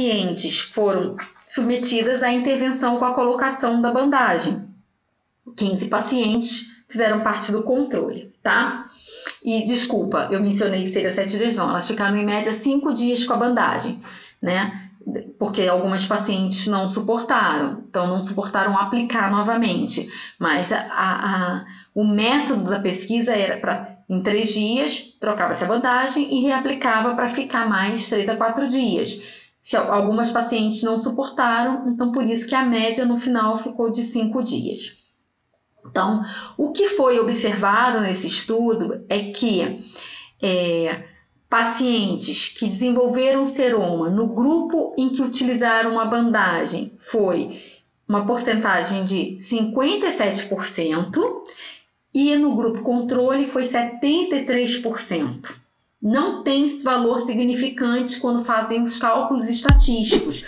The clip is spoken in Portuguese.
pacientes foram submetidas à intervenção com a colocação da bandagem. 15 pacientes fizeram parte do controle, tá? E desculpa, eu mencionei que seria 7 dias, não, elas ficaram em média 5 dias com a bandagem, né? Porque algumas pacientes não suportaram, então não suportaram aplicar novamente. Mas a, a, o método da pesquisa era para em três dias, trocava-se a bandagem e reaplicava para ficar mais três a quatro dias. Algumas pacientes não suportaram, então por isso que a média no final ficou de cinco dias. Então, o que foi observado nesse estudo é que é, pacientes que desenvolveram seroma no grupo em que utilizaram a bandagem foi uma porcentagem de 57% e no grupo controle foi 73% não tem esse valor significante quando fazem os cálculos estatísticos.